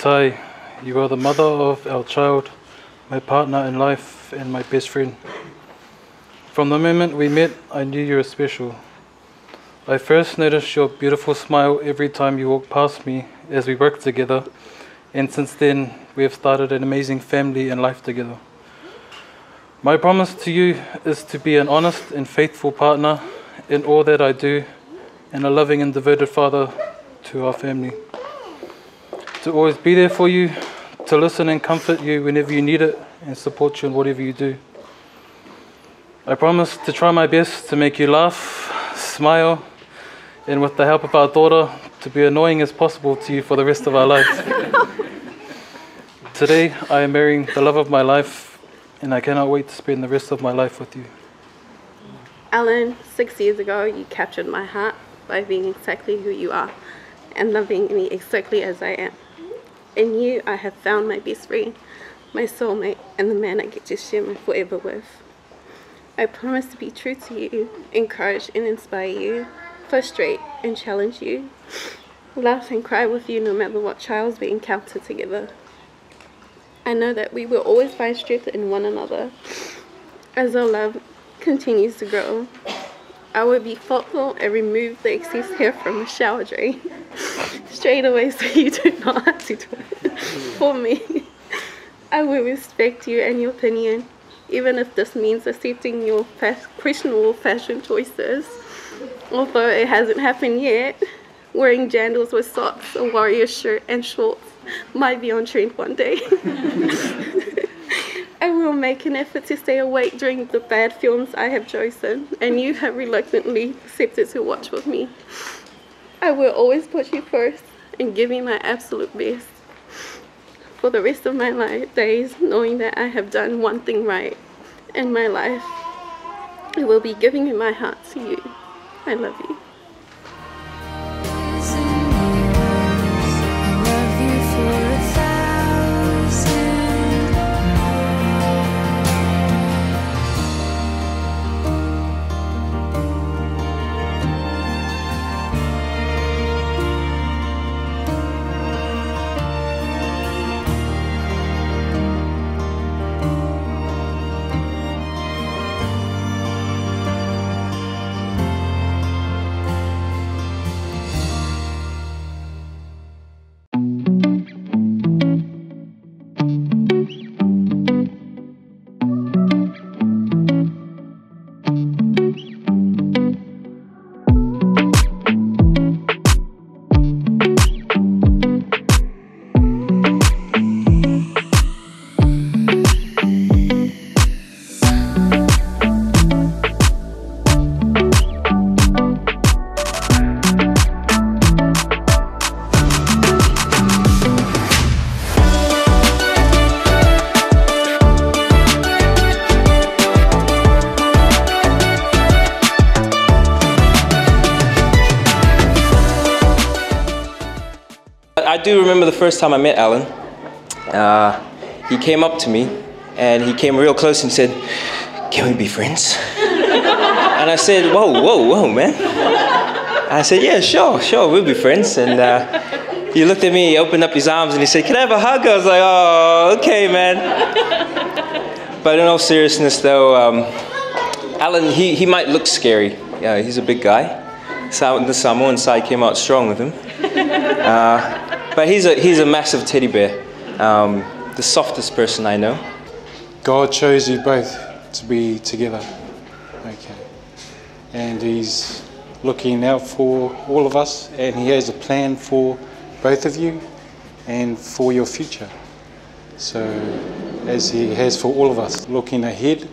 Tai, you are the mother of our child, my partner in life, and my best friend. From the moment we met, I knew you were special. I first noticed your beautiful smile every time you walked past me as we worked together, and since then, we have started an amazing family and life together. My promise to you is to be an honest and faithful partner in all that I do, and a loving and devoted father to our family. To always be there for you, to listen and comfort you whenever you need it, and support you in whatever you do. I promise to try my best to make you laugh, smile, and with the help of our daughter, to be annoying as possible to you for the rest of our lives. Today, I am marrying the love of my life, and I cannot wait to spend the rest of my life with you. Allen, six years ago, you captured my heart by being exactly who you are and loving me exactly as I am. In you, I have found my best friend, my soulmate, and the man I get to share my forever with. I promise to be true to you, encourage and inspire you, frustrate and challenge you, laugh and cry with you no matter what trials we encounter together. I know that we will always find strength in one another as our love continues to grow. I will be thoughtful and remove the excess hair from the shower drain straight away so you do not have to do it for me. I will respect you and your opinion, even if this means accepting your questionable fashion choices. Although it hasn't happened yet, wearing jandals with socks, a warrior shirt, and shorts might be on trend one day. I will make an effort to stay awake during the bad films I have chosen, and you have reluctantly accepted to watch with me. I will always put you first and you my absolute best. For the rest of my life, days, knowing that I have done one thing right in my life, I will be giving my heart to you. I love you. I do remember the first time I met Allen. Uh, he came up to me and he came real close and said, Can we be friends? and I said, Whoa, whoa, whoa, man. I said, Yeah, sure, sure, we'll be friends. And uh, he looked at me, he opened up his arms, and he said, Can I have a hug? I was like, Oh, okay, man. but in all seriousness, though, um, Allen, he, he might look scary. Yeah, he's a big guy. So the Samoan side came out strong with him. Uh, but he's a, he's a massive teddy bear, um, the softest person I know. God chose you both to be together. Okay. And He's looking out for all of us, and He has a plan for both of you and for your future. So, as He has for all of us, looking ahead,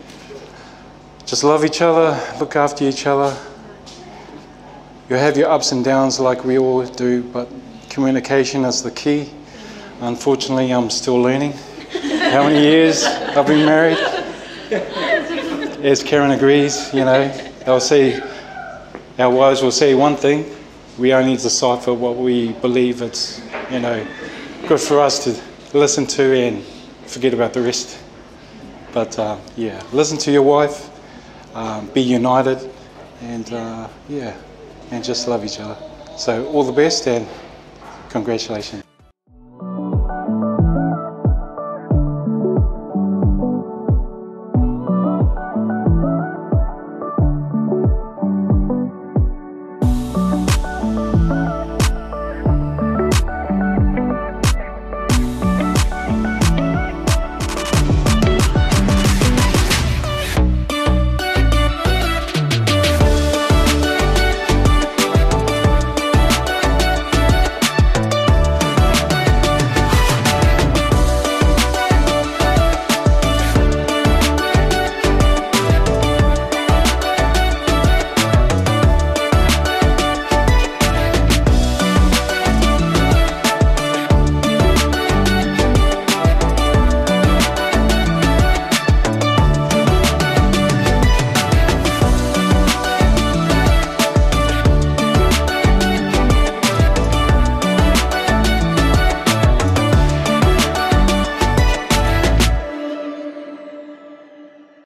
just love each other, look after each other. You'll have your ups and downs like we all do, but communication is the key. Unfortunately, I'm still learning. How many years I've been married? As Karen agrees, you know, they'll say, our wives will say one thing, we only decipher what we believe it's, you know, good for us to listen to and forget about the rest. But uh, yeah, listen to your wife, um, be united, and uh, yeah, and just love each other. So all the best and Congratulations.